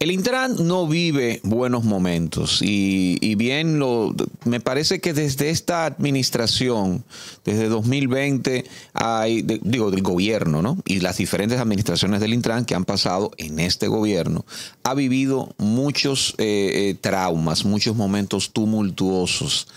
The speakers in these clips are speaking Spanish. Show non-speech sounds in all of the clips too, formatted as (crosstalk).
El Intran no vive buenos momentos y, bien lo me parece que desde esta administración, desde 2020, hay, digo, del gobierno, ¿no? Y las diferentes administraciones del Intran que han pasado en este gobierno, ha vivido muchos eh, eh, traumas, muchos momentos tumultuosos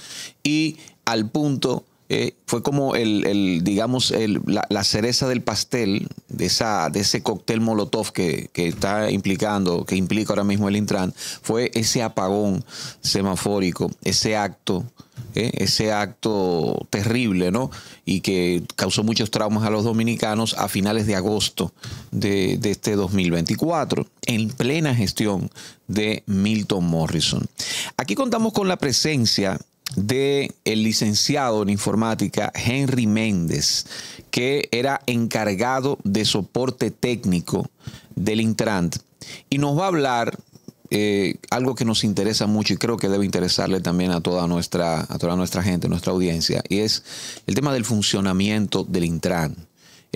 y al punto eh, fue como el, digamos, la, cereza del pastel de, esa, de ese cóctel Molotov que, está implicando, que implica ahora mismo el Intran, fue ese apagón semafórico, ese acto, eh, ese acto terrible, ¿no? Y que causó muchos traumas a los dominicanos a finales de agosto de, de este 2024, en plena gestión de Milton Morrison. Aquí contamos con la presencia de el licenciado en informática Henry Méndez, que era encargado de soporte técnico del Intrant y nos va a hablar eh, algo que nos interesa mucho y creo que debe interesarle también a toda nuestra a toda nuestra gente, nuestra audiencia, y es el tema del funcionamiento del Intran.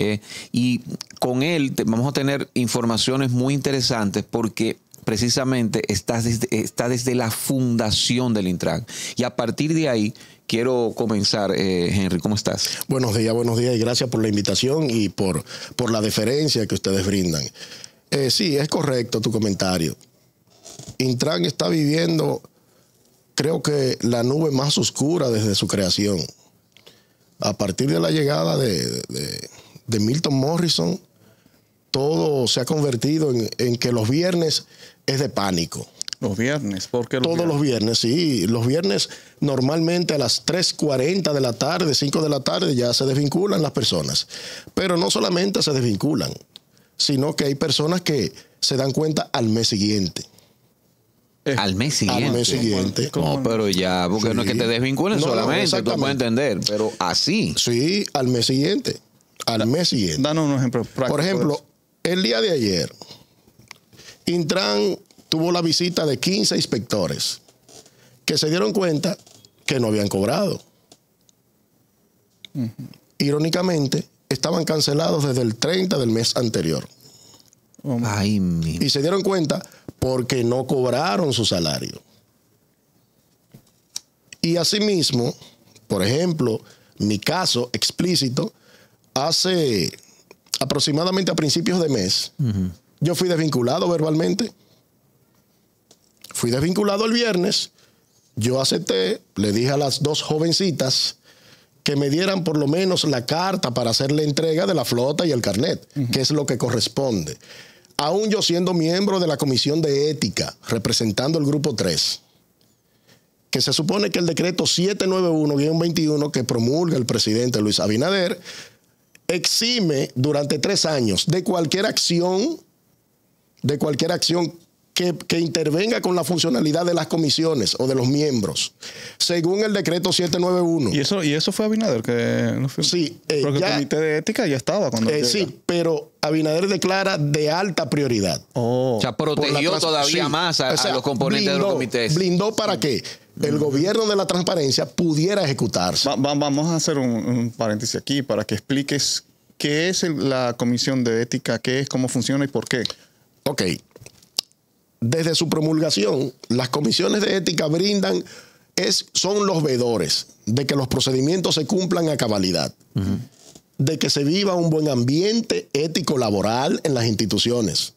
Eh, y con él vamos a tener informaciones muy interesantes porque precisamente está desde, está desde la fundación del Intran. Y a partir de ahí, quiero comenzar, eh, Henry, ¿cómo estás? Buenos días, buenos días y gracias por la invitación y por, por la deferencia que ustedes brindan. Eh, sí, es correcto tu comentario. Intran está viviendo, creo que la nube más oscura desde su creación. A partir de la llegada de, de Milton Morrison, todo se ha convertido en, que los viernes es de pánico. Los viernes, ¿por qué los Todos los viernes, sí. Los viernes normalmente a las 3.40 de la tarde, 5 de la tarde ya se desvinculan las personas. Pero no solamente se desvinculan, sino que hay personas que se dan cuenta al mes siguiente. Eh, al mes siguiente. Al mes siguiente. No, pero ya, porque no es que te desvinculen solamente, tú puedes entender, pero así. Sí, al mes siguiente. Al mes siguiente. Danos un ejemplo práctico. Por ejemplo, el día de ayer, Intran tuvo la visita de 15 inspectores que se dieron cuenta que no habían cobrado. Irónicamente, estaban cancelados desde el 30 del mes anterior. y se dieron cuenta porque no cobraron su salario. Y asimismo, por ejemplo, mi caso explícito, hace aproximadamente a principios de mes, yo fui desvinculado verbalmente. Fui desvinculado el viernes. Yo acepté, le dije a las dos jovencitas que me dieran por lo menos la carta para hacer la entrega de la flota y el carnet, que es lo que corresponde. Aún yo siendo miembro de la Comisión de Ética, representando el Grupo 3, que se supone que el decreto 791-21 que promulga el presidente Luis Abinader exime durante tres años de cualquier acción, de cualquier acción que, intervenga con la funcionalidad de las comisiones o de los miembros, según el decreto 791. ¿Y eso, y eso fue Abinader? Que no Sí. Eh, Porque el comité de ética ya estaba cuando... Eh, sí, pero Abinader declara de alta prioridad. Oh. O sea, protegió todavía más a, los componentes de los comités. Blindó para que el gobierno de la transparencia pudiera ejecutarse. vamos a hacer un, paréntesis aquí para que expliques qué es la comisión de ética, qué es, cómo funciona y por qué. Ok. Desde su promulgación, las comisiones de ética brindan, es, son los veedores de que los procedimientos se cumplan a cabalidad, de que se viva un buen ambiente ético laboral en las instituciones.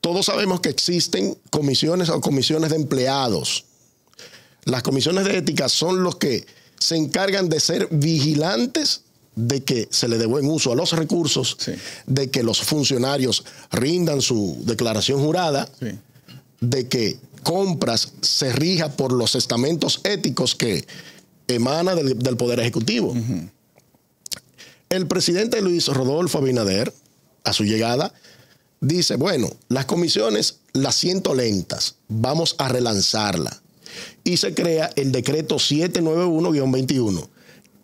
Todos sabemos que existen comisiones o comisiones de empleados. Las comisiones de ética son los que se encargan de ser vigilantes de que se le dé buen uso a los recursos, de que los funcionarios rindan su declaración jurada, de que compras se rija por los estamentos éticos que emana del, Poder Ejecutivo. El presidente Luis Rodolfo Abinader, a su llegada, dice, bueno, las comisiones las siento lentas, vamos a relanzarla. Y se crea el decreto 791-21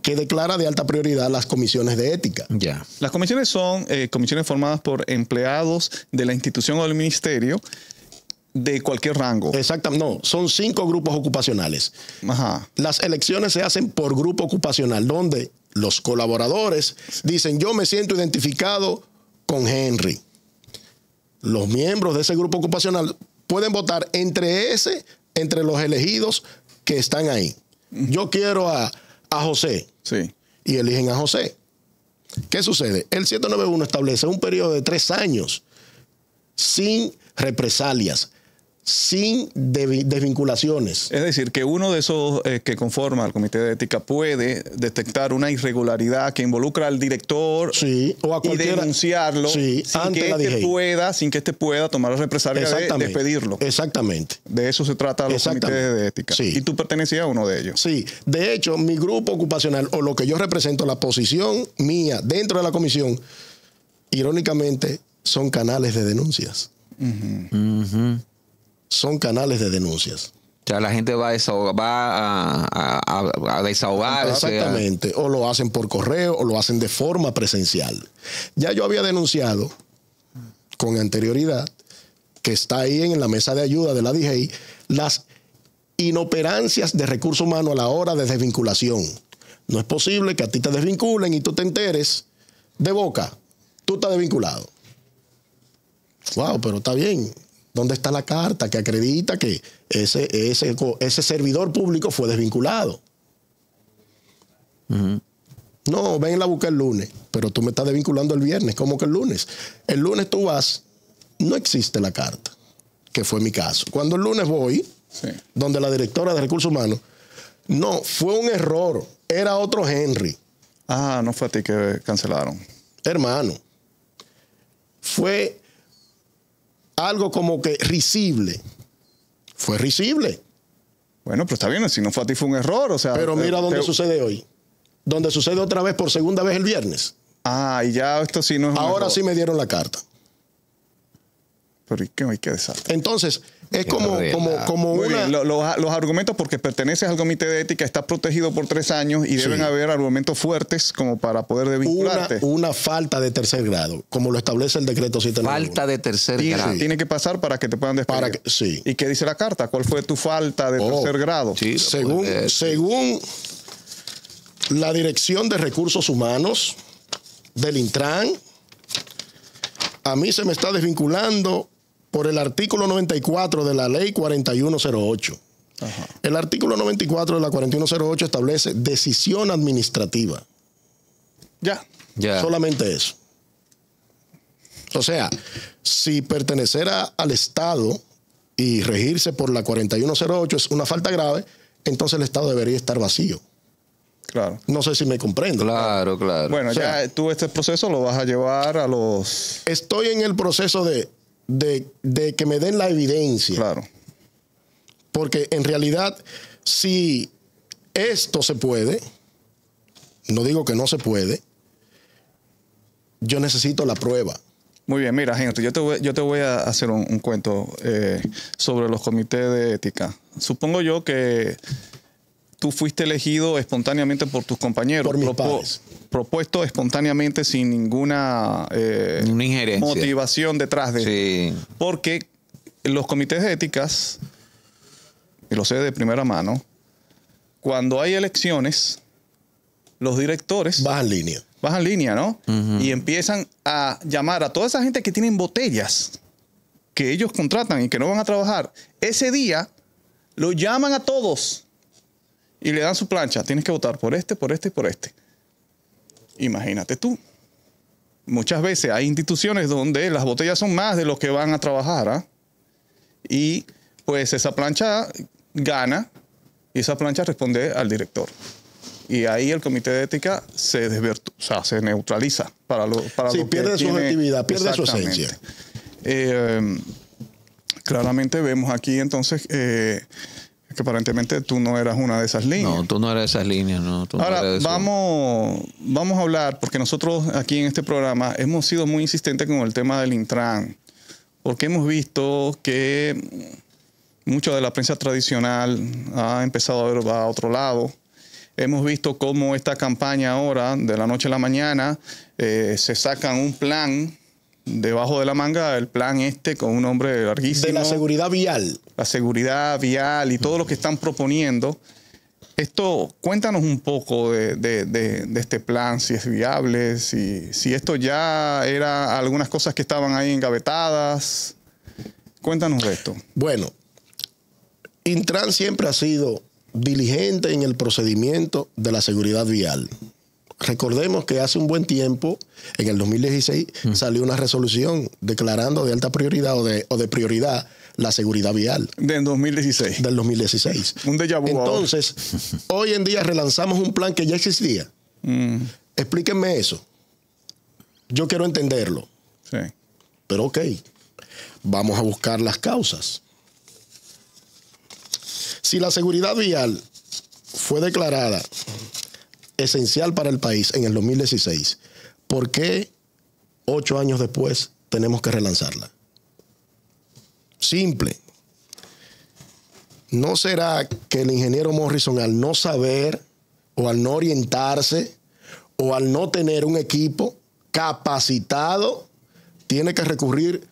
que declara de alta prioridad las comisiones de ética. Ya. Las comisiones son eh, comisiones formadas por empleados de la institución o del ministerio de cualquier rango. Exactamente, no, son cinco grupos ocupacionales. Ajá. Las elecciones se hacen por grupo ocupacional, donde los colaboradores dicen, yo me siento identificado con Henry. los miembros de ese grupo ocupacional pueden votar entre ese, entre los elegidos que están ahí. Yo quiero a, a José Sí. y eligen a José. ¿Qué sucede? El 791 establece un periodo de tres años sin represalias, sin desvinculaciones. Es decir, que uno de esos eh, que conforma el comité de ética puede detectar una irregularidad que involucra al director Sí, o a y denunciarlo Sí, sin que la este pueda, sin que este pueda tomar la represalia de despedirlo. Exactamente. De eso se trata los comités de ética. Sí. Y tú pertenecías a uno de ellos. Sí, de hecho, mi grupo ocupacional o lo que yo represento, la posición mía dentro de la comisión, irónicamente, son canales de denuncias. Son canales de denuncias. O sea, la gente va a, desahogar, va a, a- a- desahogarse. Exactamente. O lo hacen por correo o lo hacen de forma presencial. Ya yo había denunciado con anterioridad que está ahí en la mesa de ayuda de la DGI las inoperancias de recursos humanos a la hora de desvinculación. No es posible que a ti te desvinculen y tú te enteres de boca. Tú estás desvinculado. Wow, pero está bien. ¿Dónde está la carta que acredita que ese, ese, ese servidor público fue desvinculado? No, ven la busca el lunes, pero tú me estás desvinculando el viernes. ¿Cómo que el lunes? El lunes tú vas, no existe la carta, que fue mi caso. Cuando el lunes voy, Sí. donde la directora de recursos humanos, no, fue un error, era otro Henry, Ah, no fue a ti que cancelaron. hermano. Fue algo como que risible. Fue risible. Bueno, pero está bien, si no fue a ti fue un error, o sea... Pero te- mira dónde te- sucede hoy. Donde sucede otra vez por segunda vez el viernes. Ah, y ya esto sí no es un Ahora error. sí me dieron la carta. Pero ¿y qué, qué desastre. Entonces, es Qué como, como, como Muy una. bien, lo- lo- los argumentos porque perteneces al comité de ética está protegido por tres años y deben haber argumentos fuertes como para poder desvincularte. una falta de tercer grado, como lo establece el decreto 791. Falta de tercer Tiene, grado. tiene que pasar para que te puedan despedir. Para que- sí. ¿Y qué dice la carta? ¿Cuál fue tu falta de Oh, tercer grado? Sí, según, pues, según la Dirección de Recursos Humanos del Intran, a mí se me está desvinculando por el artículo 94 de la ley 4108. El artículo 94 de la 4108 establece decisión administrativa. Ya. ya. Solamente eso. O sea, si pertenecer a- al Estado y regirse por la 4108 es una falta grave, entonces el Estado debería estar vacío. Claro. No sé si me comprendo. Claro, claro. Bueno, O sea- ya tú este proceso lo vas a llevar a los... Estoy en el proceso de, de- de que me den la evidencia. Claro. Porque en realidad, si esto se puede, no digo que no se puede, yo necesito la prueba. Muy bien, mira, Henry, yo te voy, yo te voy a hacer un, un cuento eh, sobre los comités de ética. Supongo yo que tú fuiste elegido espontáneamente por tus compañeros. Por mis. Propuesto espontáneamente sin ninguna eh, Ninguna injerencia. motivación detrás de Sí. Porque los comités de éticas, y lo sé de primera mano, cuando hay elecciones, los directores Baja en línea. bajan línea, ¿no? Y empiezan a llamar a toda esa gente que tienen botellas que ellos contratan y que no van a trabajar. Ese día lo llaman a todos y le dan su plancha. Tienes que votar por este, por este y por este. Imagínate tú. Muchas veces hay instituciones donde las botellas son más de los que van a trabajar. ¿ah? Y pues esa plancha gana y esa plancha responde al director. Y ahí el comité de ética se desvirtu- o sea, se neutraliza para lo, para Sí, lo que pierde su tiene- objetividad, pierde su esencia. Eh, claramente vemos aquí entonces eh, que aparentemente tú no eras una de esas líneas. No, tú no eres de esas líneas, no. tú Ahora, vamos, vamos a hablar, porque nosotros aquí en este programa hemos sido muy insistentes con el tema del Intran, porque hemos visto que mucho de la prensa tradicional ha empezado a ver a otro lado. Hemos visto cómo esta campaña ahora, de la noche a la mañana, eh, se sacan un plan debajo de la manga, el plan este con un nombre larguísimo De la seguridad vial. la seguridad vial y todo lo que están proponiendo. Esto, cuéntanos un poco de, de- de- de este plan, si es viable, si, si esto ya era algunas cosas que estaban ahí engavetadas. Cuéntanos de esto. Bueno, Intran siempre ha sido diligente en el procedimiento de la seguridad vial. Recordemos que hace un buen tiempo, en el 2016, salió una resolución declarando de alta prioridad o de, o de prioridad la seguridad vial De 2016. del 2016. (laughs) Un déjà vu ahora. Entonces, (laughs) hoy en día relanzamos un plan que ya existía. Mm, Explíquenme eso. Yo quiero entenderlo. sí. Pero ok, vamos a buscar las causas. Si la seguridad vial fue declarada esencial para el país en el 2016, ¿por qué ocho años después tenemos que relanzarla? Simple. ¿No será que el ingeniero Morrison al no saber o al no orientarse o al no tener un equipo capacitado tiene que recurrir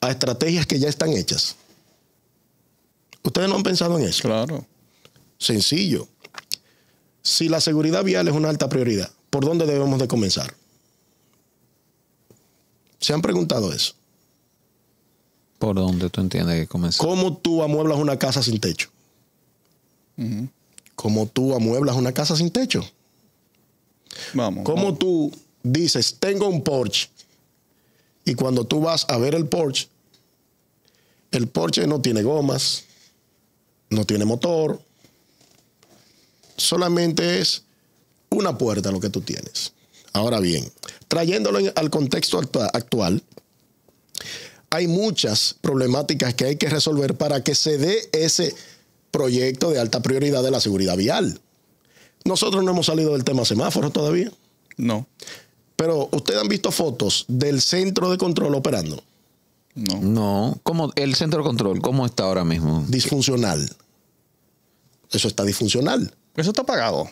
a estrategias que ya están hechas? ¿Ustedes no han pensado en eso? Claro. Sencillo. Si la seguridad vial es una alta prioridad, ¿por dónde debemos de comenzar? ¿Se han preguntado eso? ¿Por dónde tú entiendes que comenzó? ¿Cómo tú amueblas una casa sin techo? ¿Cómo tú amueblas una casa sin techo? Vamos. ¿Cómo vamos. tú dices, tengo un Porsche? Y cuando tú vas a ver el Porsche, el Porsche no tiene gomas, no tiene motor, solamente es una puerta lo que tú tienes. Ahora bien, trayéndolo al contexto actua- actual, hay muchas problemáticas que hay que resolver para que se dé ese proyecto de alta prioridad de la seguridad vial. Nosotros no hemos salido del tema semáforos todavía. No, Pero ustedes han visto fotos del centro de control operando. no. No, ¿cómo el centro de control, ¿cómo está ahora mismo? Disfuncional. Eso está disfuncional. Eso está apagado.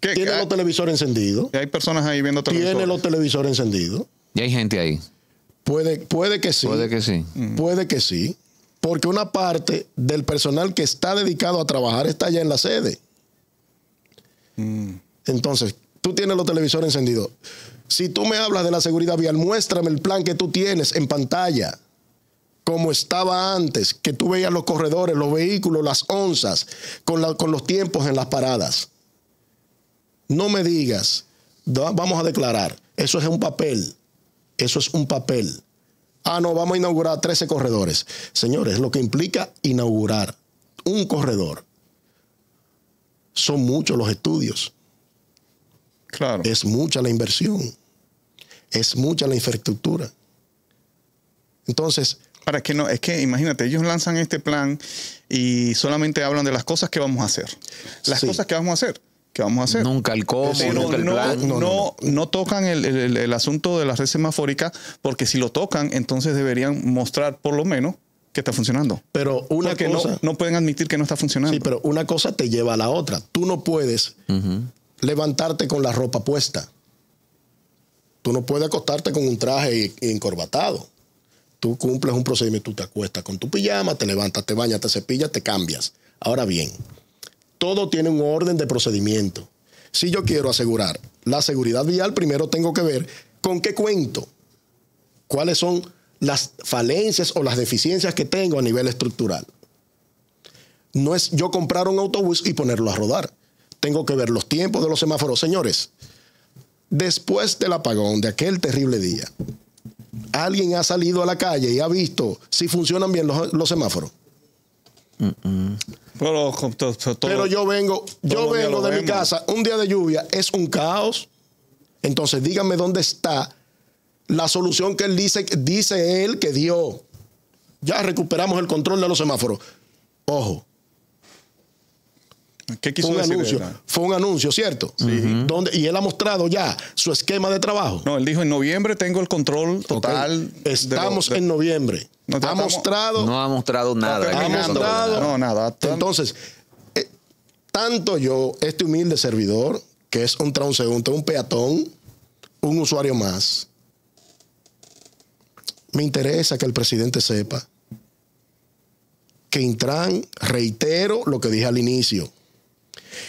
¿Qué, Tiene qué- los televisores encendidos. hay personas ahí viendo televisión. Tiene los televisores encendidos. Y hay gente ahí. Puede, puede que sí. Puede que sí. Puede que sí. Porque una parte del personal que está dedicado a trabajar está allá en la sede. Entonces, tú tienes los televisores encendidos. Si tú me hablas de la seguridad vial, muéstrame el plan que tú tienes en pantalla. Como estaba antes, que tú veías los corredores, los vehículos, las onzas, con, la- con los tiempos en las paradas. No me digas, "Da- vamos a declarar, eso es un papel, eso es un papel. Ah, no, vamos a inaugurar 13 corredores. Señores, lo que implica inaugurar un corredor son muchos los estudios, Claro. es mucha la inversión, es mucha la infraestructura. Entonces, Para que no, es que imagínate, ellos lanzan este plan y solamente hablan de las cosas que vamos a hacer. Las Sí. cosas que vamos a hacer. Que vamos a hacer. Nunca el cómo, Sí, nunca el no, plan. no, No, no, no tocan el, el- el asunto de la red semafórica, porque si lo tocan, entonces deberían mostrar por lo menos que está funcionando. pero una porque cosa, no, no pueden admitir que no está funcionando. sí, pero una cosa te lleva a la otra. Tú no puedes levantarte con la ropa puesta. Tú no puedes acostarte con un traje y- y encorbatado. Tú cumples un procedimiento, tú te acuestas con tu pijama, te levantas, te bañas, te cepillas, te cambias. Ahora bien, todo tiene un orden de procedimiento. Si yo quiero asegurar la seguridad vial, primero tengo que ver con qué cuento, cuáles son las falencias o las deficiencias que tengo a nivel estructural. No es yo comprar un autobús y ponerlo a rodar. Tengo que ver los tiempos de los semáforos. Señores, después del apagón de aquel terrible día, ¿alguien ha salido a la calle y ha visto si funcionan bien los, los semáforos? Pero, todo- yo vengo, yo vengo de mi casa, un día de lluvia es un caos. Entonces díganme dónde está la solución que él dice, dice él que dio. Ya recuperamos el control de los semáforos. Ojo, ¿Qué quiso fue un decir? anuncio, fue un anuncio, ¿cierto? Donde, y él ha mostrado ya su esquema de trabajo. No, él dijo en noviembre tengo el control total. de lo- Estamos de- en noviembre. No, ha estamos- mostrado No ha mostrado nada. Controla mostrado-. No, nada. Tan- Entonces, eh, tanto yo, este humilde servidor, que es un transeúnte, un peatón, un usuario más, me interesa que el presidente sepa que Intran, reitero lo que dije al inicio,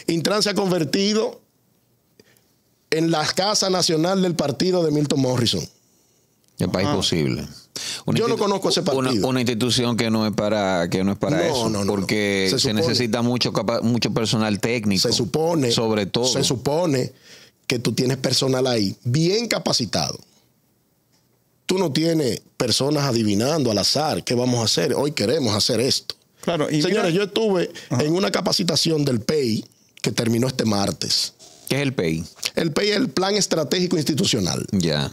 Intran se ha convertido en la Casa Nacional del Partido de Milton Morrison. El país posible. Yo no conozco ese partido. Una, una, institución que no es para, que no es para No, eso. no, no, porque no. Se necesita mucho, mucho personal técnico. Se supone. Sobre todo. Se supone que tú tienes personal ahí bien capacitado. Tú no tienes personas adivinando al azar qué vamos a hacer. Hoy queremos hacer esto. Claro, y Señores, mira- yo estuve en una capacitación del PEI que terminó este martes. ¿Qué es el PEI? El PEI es el Plan Estratégico Institucional. Ya.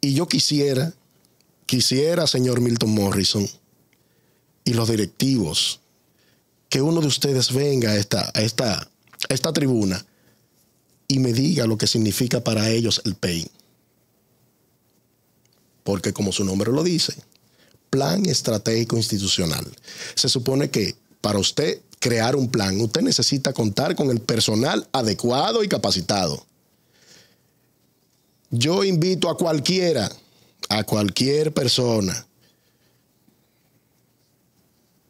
Y yo quisiera, quisiera, señor Milton Morrison, y los directivos, que uno de ustedes venga a esta, a esta, a esta tribuna y me diga lo que significa para ellos el PEI. Porque como su nombre lo dice, Plan Estratégico Institucional. Se supone que para usted crear un plan, usted necesita contar con el personal adecuado y capacitado. Yo invito a cualquiera, a cualquier persona,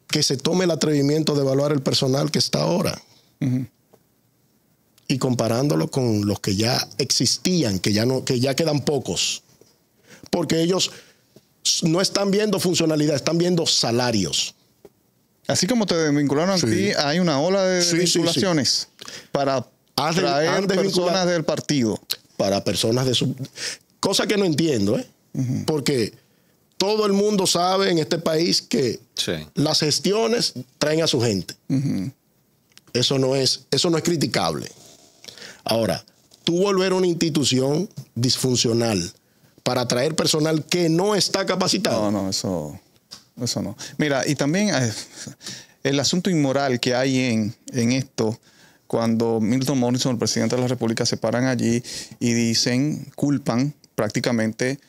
que se tome el atrevimiento de evaluar el personal que está ahora. Y comparándolo con los que ya existían, que ya, no, que ya quedan pocos. Porque ellos no están viendo funcionalidad, están viendo salarios. Así como te desvincularon Sí. a ti, hay una ola de Sí, sí, sí. desvinculaciones para Han traer personas del partido. para personas de su... Cosa que no entiendo, ¿eh? Porque todo el mundo sabe en este país que Sí. las gestiones traen a su gente. Eso no es, eso no es criticable. Ahora, tú volver a una institución disfuncional para atraer personal que no está capacitado. No, no, eso, eso no. Mira, y también eh, el asunto inmoral que hay en, en esto, cuando Milton Morrison, el presidente de la República, se paran allí y dicen, culpan prácticamente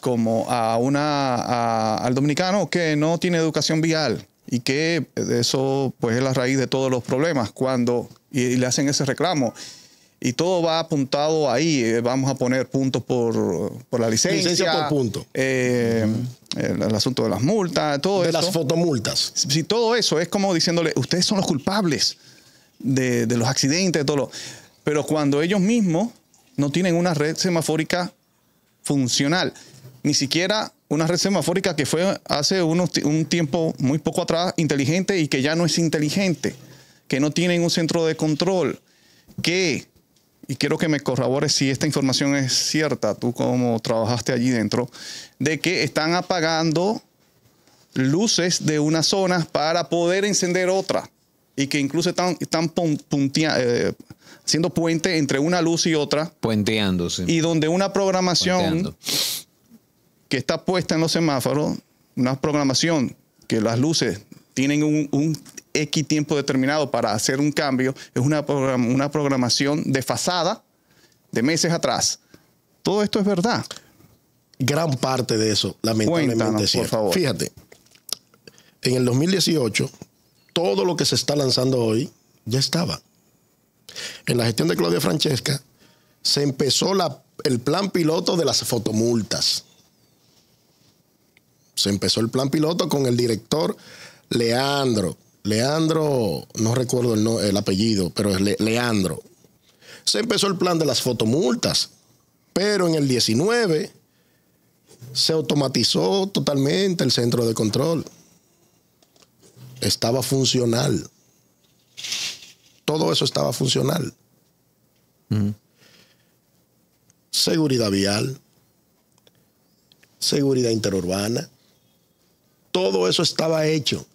como a una a- al dominicano que no tiene educación vial y que eso pues es la raíz de todos los problemas cuando y, y le hacen ese reclamo y todo va apuntado ahí eh, vamos a poner puntos por, por la licencia Licencia por punto. eh, el, el asunto de las multas todo de eso las fotomultas. si todo eso es como diciéndole, ustedes son los culpables de, de los accidentes, de todo lo. Pero cuando ellos mismos no tienen una red semafórica funcional, ni siquiera una red semafórica que fue hace unos, un tiempo muy poco atrás inteligente y que ya no es inteligente, que no tienen un centro de control, que, y quiero que me corrobores si esta información es cierta, tú como trabajaste allí dentro, de que están apagando luces de una zona para poder encender otra. Y que incluso están, eh, haciendo puente entre una luz y otra. Puenteando, sí. Y donde una programación Puenteando. que está puesta en los semáforos, una programación que las luces tienen un, un X tiempo determinado para hacer un cambio, es una, program- una programación desfasada de meses atrás. Todo esto es verdad. Gran parte de eso, lamentablemente, Cuéntanos, por favor. Fíjate, en el 2018, todo lo que se está lanzando hoy ya estaba. En la gestión de Claudia Francesca se empezó la- el plan piloto de las fotomultas. Se empezó el plan piloto con el director Leandro. Leandro, no recuerdo el, no- el apellido, pero es Le- Leandro. Se empezó el plan de las fotomultas. Pero en el 19 se automatizó totalmente el centro de control. Estaba funcional. Todo eso estaba funcional. Seguridad vial, seguridad interurbana, todo eso estaba hecho.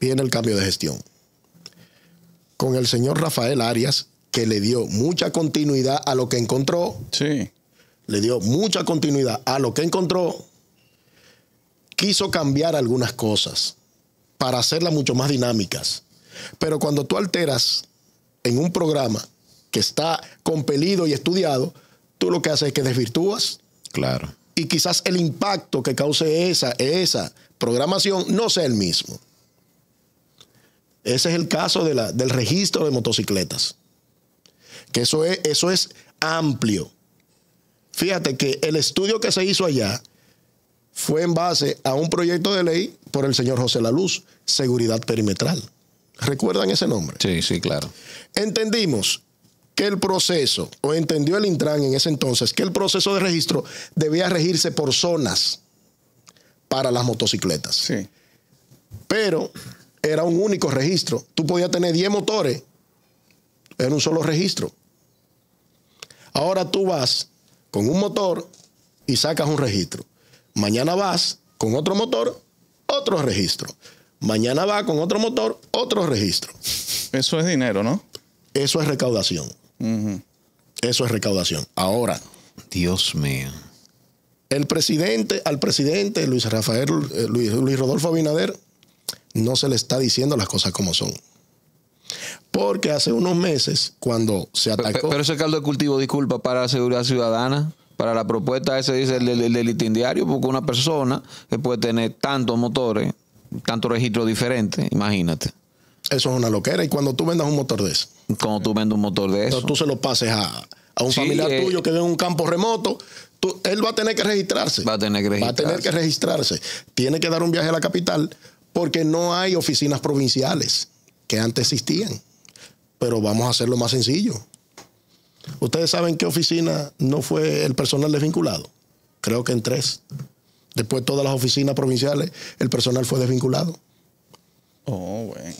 Viene el cambio de gestión. Con el señor Rafael Arias, que le dio mucha continuidad a lo que encontró, Sí. le dio mucha continuidad a lo que encontró, quiso cambiar algunas cosas para hacerlas mucho más dinámicas. Pero cuando tú alteras en un programa que está compelido y estudiado, tú lo que haces es que desvirtúas Claro. y quizás el impacto que cause esa, esa programación no sea el mismo. Ese es el caso de la- del registro de motocicletas. Que eso es, eso es amplio. Fíjate que el estudio que se hizo allá fue en base a un proyecto de ley por el señor José La Luz, Seguridad Perimetral. ¿Recuerdan ese nombre? Sí, sí, claro. Entendimos que el proceso, o entendió el Intran en ese entonces, que el proceso de registro debía regirse por zonas para las motocicletas. Sí. Pero era un único registro. Tú podías tener 10 motores, era un solo registro. Ahora tú vas con un motor y sacas un registro. Mañana vas con otro motor, otro registro. Mañana vas con otro motor, otro registro. Eso es dinero, ¿no? Eso es recaudación. Eso es recaudación. Ahora, Dios mío. el presidente, al presidente Luis Rafael, eh, Luis, Luis Rodolfo Abinader, no se le está diciendo las cosas como son. Porque hace unos meses, cuando se atacó. Pero ese caldo de cultivo, disculpa, para la seguridad ciudadana, para la propuesta ese dice el, el, el del itinerario, porque una persona que puede tener tantos motores, tantos registros diferentes, imagínate, Eso es una loquera. Y cuando tú vendas un motor de eso, cuando tú vendes un motor de eso. entonces tú se lo pases a, a un Sí, familiar eh. tuyo que vive en un campo remoto, tú- él va a tener que registrarse. Va a tener que Va a tener que registrarse. registrarse. Tiene que dar un viaje a la capital porque no hay oficinas provinciales que antes existían. Pero vamos a hacerlo más sencillo. ¿Ustedes saben qué oficina no fue el personal desvinculado? Creo que en tres. Después todas las oficinas provinciales, el personal fue desvinculado. Oh, bueno.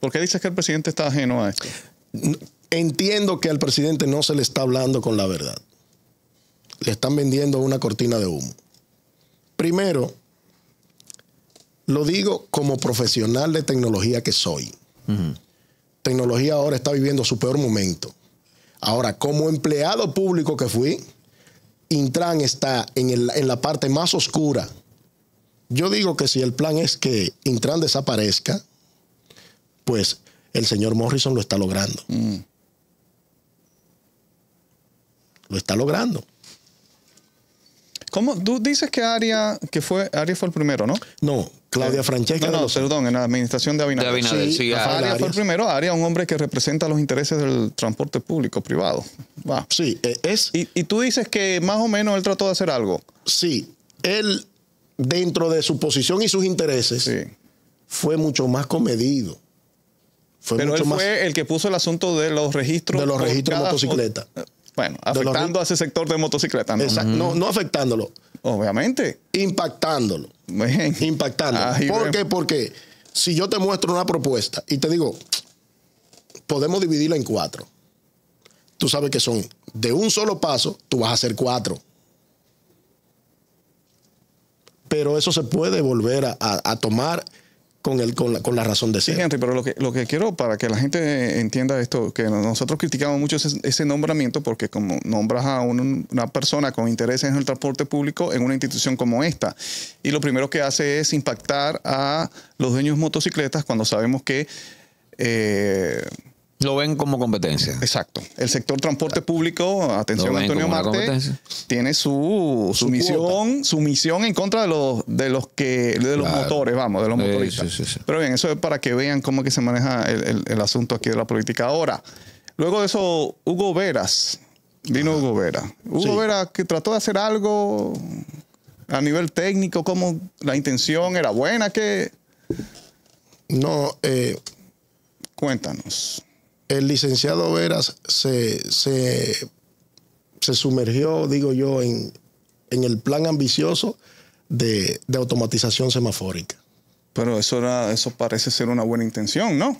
¿Por qué dices que el presidente está ajeno a esto? Entiendo que al presidente no se le está hablando con la verdad. Le están vendiendo una cortina de humo. Primero, lo digo como profesional de tecnología que soy. Tecnología ahora está viviendo su peor momento. Ahora, como empleado público que fui, Intran está en, el- en la parte más oscura. Yo digo que si el plan es que Intran desaparezca, pues el señor Morrison lo está logrando. Lo está logrando. ¿Cómo? Tú dices que Aria, que fue, Aria fue el primero, ¿no? No, Claudia Francesca No, no, perdón, en la administración de Abinader. De Abinader, Sí, sí, Rafael ah, Aria fue el Arias. primero. Aria, un hombre que representa los intereses del transporte público, privado. Va. Sí, eh, es Y, y tú dices que más o menos él trató de hacer algo. sí, él dentro de su posición y sus intereses Sí. fue mucho más comedido. Fue Pero mucho él más fue el que puso el asunto de los registros. De los registros de cada- motocicleta. Bueno, De los afectando a ese sector de motocicletas, ¿no? Exacto, no, no afectándolo, Obviamente. impactándolo. Bien. Impactándolo. Ahí ¿Por qué? Porque si yo te muestro una propuesta y te digo, podemos dividirla en cuatro. Tú sabes que son de un solo paso, tú vas a hacer cuatro. Pero eso se puede volver a, a- a tomar con, el, con, la, con la razón de Sí, ser. Henry, pero lo que, lo que quiero para que la gente entienda esto, que nosotros criticamos mucho ese, ese nombramiento porque como nombras a un- una persona con intereses en el transporte público en una institución como esta, y lo primero que hace es impactar a los dueños de motocicletas cuando sabemos que... eh, Lo ven como competencia. Exacto. El sector transporte público, atención Antonio Marte, tiene su, su, Su misión, su misión en contra de los de los que de los Claro. motores, vamos, de los Sí, motoristas. sí, sí, sí. Pero bien, eso es para que vean cómo es que se maneja el, el- el asunto aquí de la política. Ahora, luego de eso, Hugo Veras, vino Hugo Vera. Hugo Sí. Vera que trató de hacer algo a nivel técnico, como la intención era buena, que No, eh, cuéntanos. El licenciado Veras se, se, se sumergió, digo yo, en, en el plan ambicioso de, de automatización semafórica. Pero eso era, eso parece ser una buena intención, ¿no?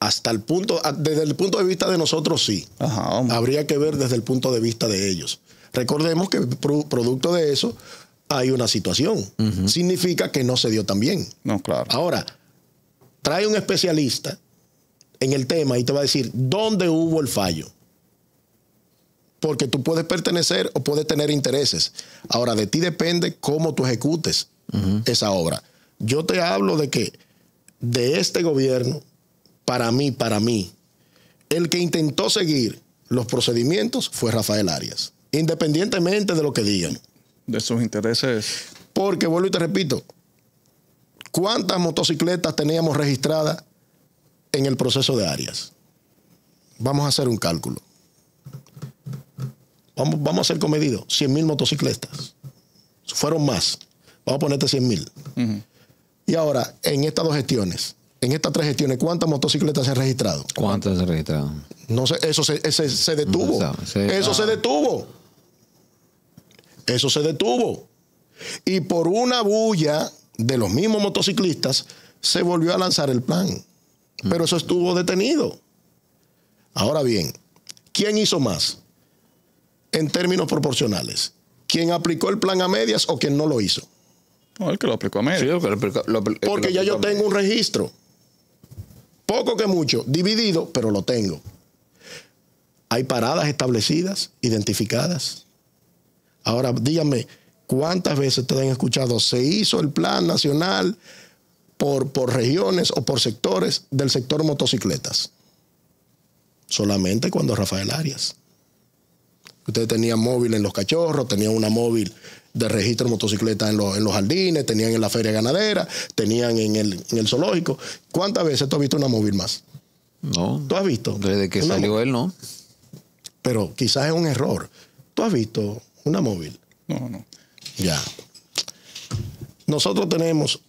Hasta el punto, desde el punto de vista de nosotros, sí. Ajá. Habría que ver desde el punto de vista de ellos. Recordemos que pro- producto de eso hay una situación. Significa que no se dio tan bien. No, claro. Ahora, trae un especialista en el tema y te va a decir dónde hubo el fallo. Porque tú puedes pertenecer o puedes tener intereses. Ahora, de ti depende cómo tú ejecutes esa obra. Yo te hablo de que de este gobierno, para mí, para mí, el que intentó seguir los procedimientos fue Rafael Arias, independientemente de lo que digan. De sus intereses. Porque, vuelvo y te repito, ¿cuántas motocicletas teníamos registradas en el proceso de Arias? Vamos a hacer un cálculo. Vamos, vamos a hacer comedido. 100 mil motocicletas. Fueron más. Vamos a ponerte 100 mil. Y ahora, en estas dos gestiones, en estas tres gestiones, ¿cuántas motocicletas se han registrado? ¿Cuántas se registraron? No sé, eso se, detuvo. No se. Eso se Ah. detuvo. Eso se detuvo. Y por una bulla de los mismos motociclistas, se volvió a lanzar el plan. Pero eso estuvo detenido. Ahora bien, ¿quién hizo más? En términos proporcionales. ¿Quién aplicó el plan a medias o quién no lo hizo? No, el que lo aplicó a. Sí, lo lo- Porque lo- ya yo tengo un registro. Poco que mucho, dividido, pero lo tengo. Hay paradas establecidas, identificadas. Ahora, díganme, ¿cuántas veces ustedes han escuchado se hizo el plan nacional por, por regiones o por sectores del sector motocicletas? Solamente cuando Rafael Arias. Ustedes tenían móvil en los cachorros, tenían una móvil de registro de motocicletas en, los- en los jardines, tenían en la feria ganadera, tenían en el, en el zoológico. ¿Cuántas veces tú has visto una móvil más? No. ¿Tú has visto? Desde que Una salió él, no. Pero quizás es un error. ¿Tú has visto una móvil? No, no. Ya. Nosotros tenemos,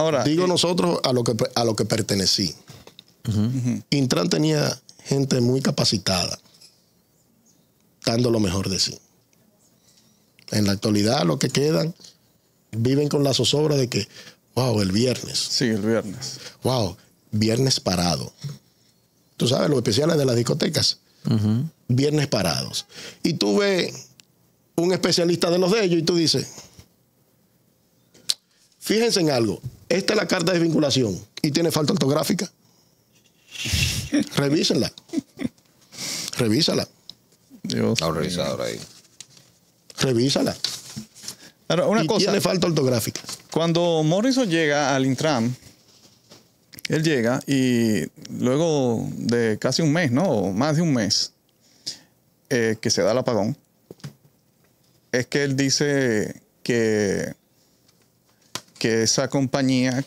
Ahora, digo eh, nosotros a lo que, a lo que pertenecí. Intran tenía gente muy capacitada, dando lo mejor de sí. En la actualidad, lo que quedan viven con la zozobra de que, wow, el viernes, sí, el viernes. wow, viernes parado. Tú sabes, los especiales de las discotecas, viernes parados. Y tú ves un especialista de los de ellos y tú dices, fíjense en algo, esta es la carta de vinculación y tiene falta ortográfica. Revísenla. Revísala. Dios Ahora, mío. ahora ahí. Revísala. Ahora, una y cosa. tiene falta ortográfica. Cuando Morrison llega al Intram, él llega y luego de casi un mes, ¿no? O más de un mes, eh, que se da el apagón, es que él dice que, que esa compañía,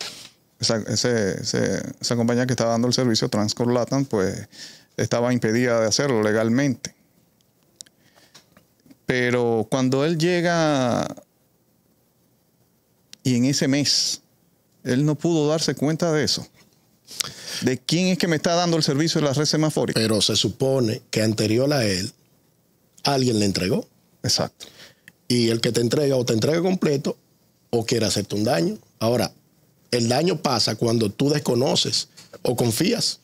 esa, ese- ese- esa compañía que estaba dando el servicio, Transcor Latam, pues estaba impedida de hacerlo legalmente. Pero cuando él llega y en ese mes, él no pudo darse cuenta de eso. De quién es que me está dando el servicio de la red semafórica. Pero se supone que anterior a él, alguien le entregó. Exacto. y el que te entrega o te entrega completo o quiere hacerte un daño. Ahora, el daño pasa cuando tú desconoces o confías.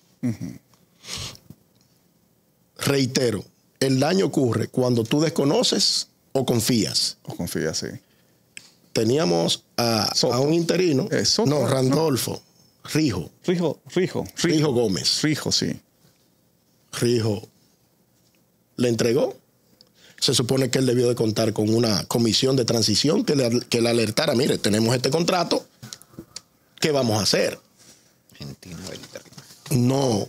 Reitero, el daño ocurre cuando tú desconoces o confías. O confía, sí. Teníamos a, un interino, Eh, Soto, no, ¿no? Randolfo, Rijo, Rijo, Rijo, Rijo Gómez. Rijo, sí. Rijo le entregó. Se supone que él debió de contar con una comisión de transición que le, que le alertara, mire, tenemos este contrato, ¿qué vamos a hacer? Argentina. No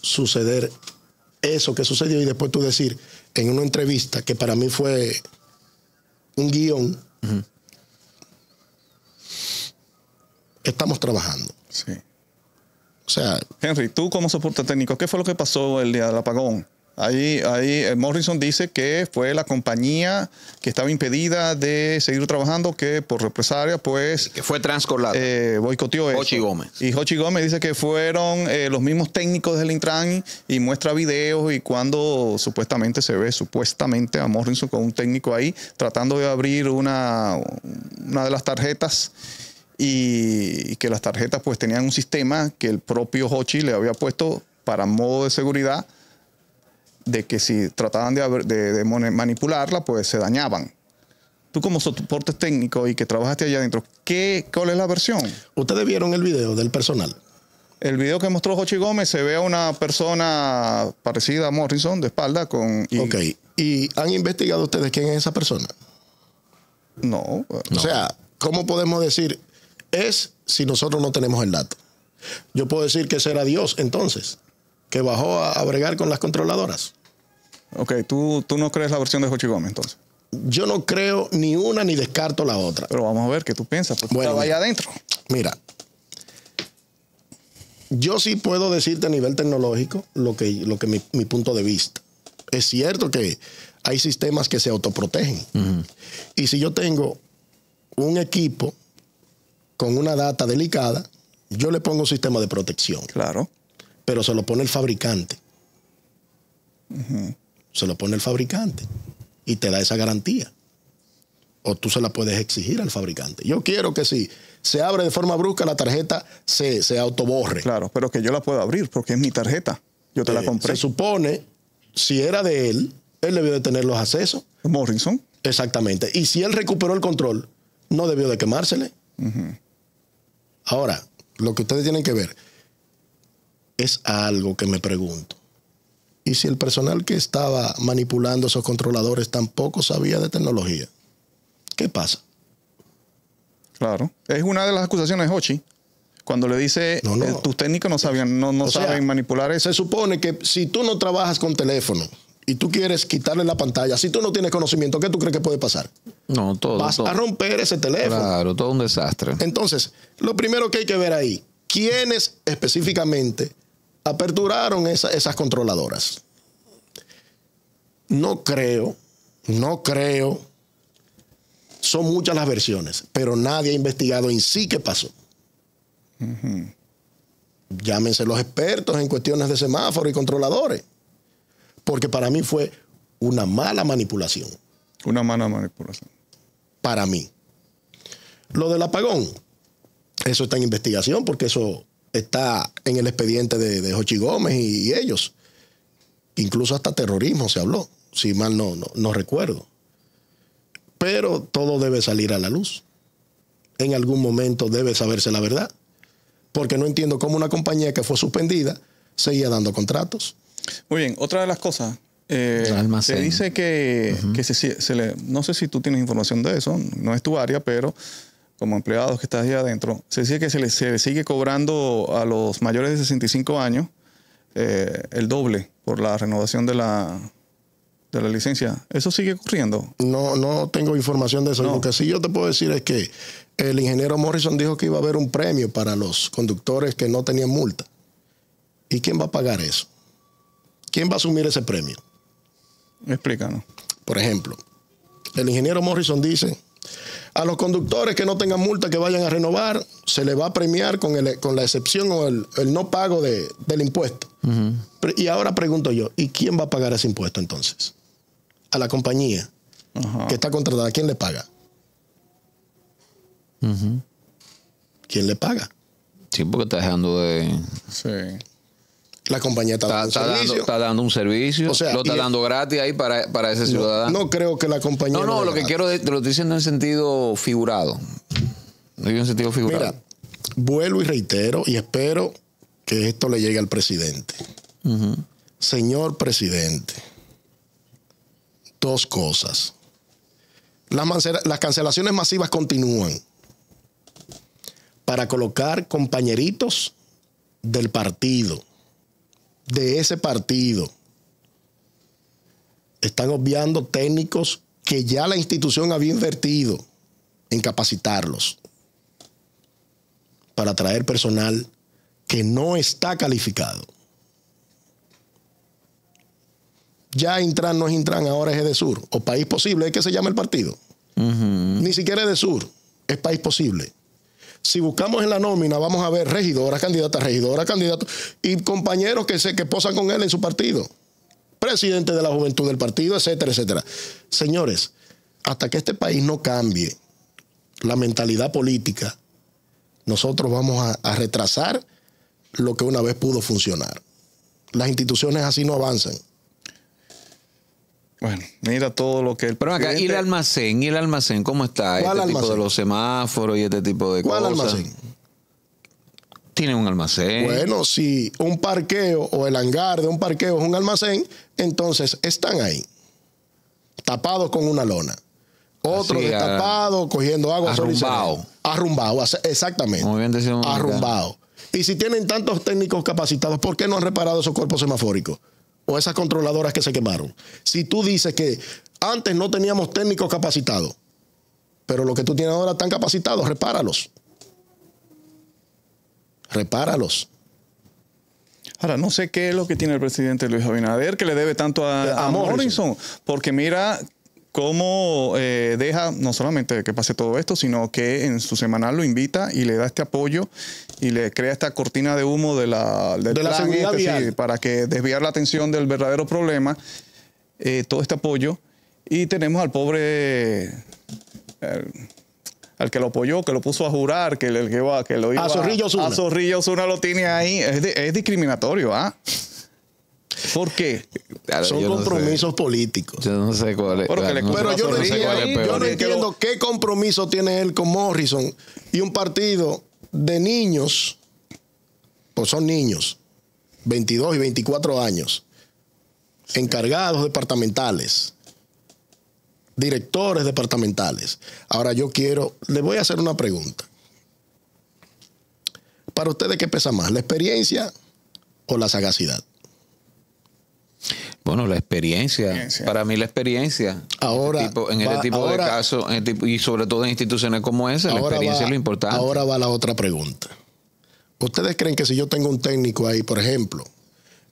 suceder eso que sucedió y después tú decir en una entrevista que para mí fue un guion, estamos trabajando. sí. O sea, Henry, tú como soporte técnico, ¿qué fue lo que pasó el día del apagón? Ahí, ahí eh, Morrison dice que fue la compañía que estaba impedida de seguir trabajando, que por represalia, pues Que fue transcolado. eh, boicoteó eso. Hochi Gómez. Y Hochi Gómez dice que fueron eh, los mismos técnicos del Intran y muestra videos y cuando supuestamente se ve supuestamente a Morrison con un técnico ahí tratando de abrir una, una de las tarjetas y, y que las tarjetas pues tenían un sistema que el propio Hochi le había puesto para modo de seguridad de que si trataban de, de- de manipularla pues se dañaban. Tú como soporte técnico y que trabajaste allá adentro, ¿qué, ¿cuál es la versión? ustedes vieron el video del personal. El video que mostró Jochi Gómez se ve a una persona parecida a Morrison de espalda con. y- ok, ¿y han investigado ustedes quién es esa persona? No. O sea, ¿cómo podemos decir es si nosotros no tenemos el dato? Yo puedo decir que será Dios entonces, que bajó a, a bregar con las controladoras. Ok, tú, tú no crees la versión de Jochi Gómez entonces. Yo no creo ni una ni descarto la otra. Pero vamos a ver qué tú piensas, porque Bueno, estaba ahí adentro. Mira, yo sí puedo decirte a nivel tecnológico lo que, lo que mi, mi punto de vista. Es cierto que hay sistemas que se autoprotegen. Y si yo tengo un equipo con una data delicada, yo le pongo un sistema de protección, Claro. pero se lo pone el fabricante. Se lo pone el fabricante y te da esa garantía. O tú se la puedes exigir al fabricante. Yo quiero que si se abre de forma brusca la tarjeta, se, se autoborre. Claro, pero que yo la puedo abrir porque es mi tarjeta. Yo te la Eh, compré. Se supone, si era de él, él debió de tener los accesos. Morrison. Exactamente. Y si él recuperó el control, no debió de quemársele. Ahora, lo que ustedes tienen que ver es algo que me pregunto. ¿Y si el personal que estaba manipulando esos controladores tampoco sabía de tecnología? ¿Qué pasa? Claro. Es una de las acusaciones de Hochi. Cuando le dice, No, no. eh, tus técnicos no sabían, no, no O sea, saben manipular eso. Se supone que si tú no trabajas con teléfono y tú quieres quitarle la pantalla, si tú no tienes conocimiento, ¿qué tú crees que puede pasar? No, todo. Vas todo. a romper ese teléfono. Claro, todo un desastre. Entonces, lo primero que hay que ver ahí, ¿quiénes específicamente aperturaron esa- esas controladoras? No creo, no creo, son muchas las versiones, pero nadie ha investigado en sí qué pasó. Llámense los expertos en cuestiones de semáforo y controladores, porque para mí fue una mala manipulación Una mala manipulación. para mí. Lo del apagón, eso está en investigación porque eso está en el expediente de, de Jochi Gómez y, y ellos. Incluso hasta terrorismo se habló, si mal no, no, no recuerdo. Pero todo debe salir a la luz. En algún momento debe saberse la verdad. Porque no entiendo cómo una compañía que fue suspendida seguía dando contratos. Muy bien, otra de las cosas. eh, se dice que, que se, se le. No sé si tú tienes información de eso, no es tu área, pero como empleados que estás ahí adentro, se dice que se le, se le sigue cobrando a los mayores de 65 años eh, el doble por la renovación de la, de la licencia. ¿Eso sigue ocurriendo? No, no tengo información de eso. No. Lo que sí yo te puedo decir es que el ingeniero Morrison dijo que iba a haber un premio para los conductores que no tenían multa. ¿Y quién va a pagar eso? ¿Quién va a asumir ese premio? Explícanos. Por ejemplo, el ingeniero Morrison dice, a los conductores que no tengan multa que vayan a renovar, se le va a premiar con, el- con la excepción o el, el no pago de- del impuesto. Y ahora pregunto yo, ¿y quién va a pagar ese impuesto entonces? A la compañía que está contratada, ¿quién le paga? ¿Quién le paga? Sí, porque está dejando de. Sí. La compañía está, Está, dando un está dando, servicio. está dando un servicio. O sea, lo está dando gratis ahí para, para ese no, ciudadano. no creo que la compañía. No, no, lo que quiero te lo estoy diciendo en sentido figurado. Digo en sentido figurado. Mira, vuelvo y reitero y espero que esto le llegue al presidente. Señor presidente, dos cosas. Las, las cancelaciones masivas continúan para colocar compañeritos del partido, de ese partido. Están obviando técnicos que ya la institución había invertido en capacitarlos para traer personal que no está calificado. Ya Intran no es Intran, ahora es Edesur, o País Posible, es que se llama el partido. Ni siquiera Edesur, es País Posible. Si buscamos en la nómina, vamos a ver regidoras, candidatas, regidoras, candidatos, y compañeros que se que posan con él en su partido. Presidente de la juventud del partido, etcétera, etcétera. Señores, hasta que este país no cambie la mentalidad política, nosotros vamos a, a retrasar lo que una vez pudo funcionar. Las instituciones así no avanzan. Bueno, mira todo lo que el Pero acá, ¿y el almacén? ¿Y el almacén? ¿Cómo está? ¿Cuál este tipo de los semáforos y este tipo de ¿Cuál cosas. almacén? Tiene un almacén. Bueno, si un parqueo o el hangar de un parqueo es un almacén, entonces están ahí, tapados con una lona. Otro Así, destapado, cogiendo agua. arrumbado. Arrumbado, exactamente. Muy bien decimos. Arrumbado. Y si tienen tantos técnicos capacitados, ¿por qué no han reparado esos cuerpos semafóricos? O esas controladoras que se quemaron. Si tú dices que antes no teníamos técnicos capacitados, pero lo que tú tienes ahora están capacitados, repáralos. Repáralos. Ahora, no sé qué es lo que tiene el presidente Luis Abinader que le debe tanto a, A a Morrison. Morrison, porque mira cómo eh, deja no solamente que pase todo esto, sino que en su semanal lo invita y le da este apoyo y le crea esta cortina de humo de la, del De la plan seguridad este, sí, para que desviar la atención del verdadero problema, eh, todo este apoyo. Y tenemos al pobre, el- al que lo apoyó, que lo puso a jurar, que el, que va, que lo iba A Zorrillo Osuna. A Zorrillo Osuna lo tiene ahí. Es discriminatorio, ¿ah? ¿Por qué? Claro, Son yo no sé. compromisos políticos. Yo no sé cuál es. Pero no Pero yo no, sé cuál es yo no entiendo qué compromiso tiene él con Morrison y un partido de niños, pues son niños, 22 y 24 años, encargados departamentales, directores departamentales. Ahora yo quiero, le voy a hacer una pregunta. Para ustedes, ¿qué pesa más, la experiencia o la sagacidad? Bueno, la experiencia. Experiencia. Para mí la experiencia. Ahora En este tipo, en va- este tipo ahora- de casos, este y sobre todo en instituciones como esa, la experiencia va, es lo importante. Ahora va la otra pregunta. ¿Ustedes creen que si yo tengo un técnico ahí, por ejemplo,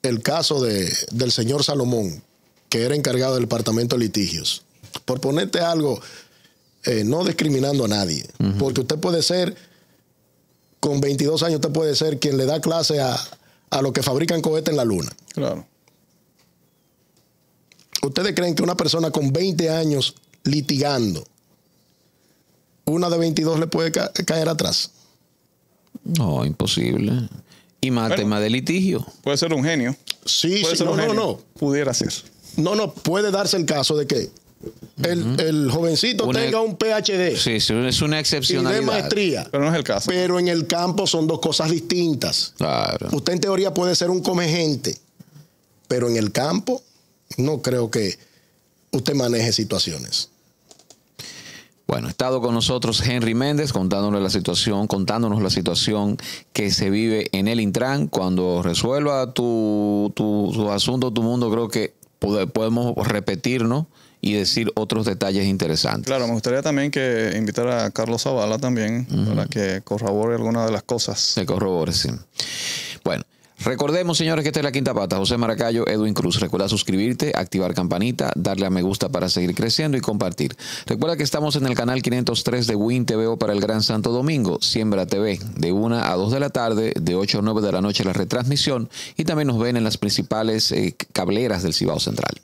el caso de, del señor Salomón, que era encargado del departamento de litigios, por ponerte algo, eh, no discriminando a nadie, porque usted puede ser, con 22 años, usted puede ser quien le da clase a, a los que fabrican cohetes en la luna. Claro. ¿Ustedes creen que una persona con 20 años litigando, una de 22 le puede ca- caer atrás? No, imposible. Y más Bueno. tema de litigio. Puede ser un genio. Sí, Puede sí, ser no, un no, genio. no. Pudiera ser. No, no, puede darse el caso de que el, el jovencito Una- tenga un PhD Sí, sí, es una y de excepcionalidad. maestría, Pero no es el caso. pero en el campo son dos cosas distintas. Claro. Usted en teoría puede ser un comegente, pero en el campo no creo que usted maneje situaciones. Bueno, ha estado con nosotros Henry Méndez contándonos la situación, contándonos la situación que se vive en el Intran. Cuando resuelva tu, tu, tu asunto, tu mundo, creo que pode- podemos repetirnos y decir otros detalles interesantes. Claro, me gustaría también que invitar a Carlos Zavala también para que corrobore algunas de las cosas. Se corrobore, sí. Bueno, recordemos, señores, que esta es la quinta pata. José Maracayo, Edwin Cruz. Recuerda suscribirte, activar campanita, darle a me gusta para seguir creciendo y compartir. Recuerda que estamos en el canal 503 de Win TVO para el Gran Santo Domingo, Siembra TV, de 1 a 2 de la tarde, de 8 a 9 de la noche la retransmisión y también nos ven en las principales eh, cableras del Cibao Central.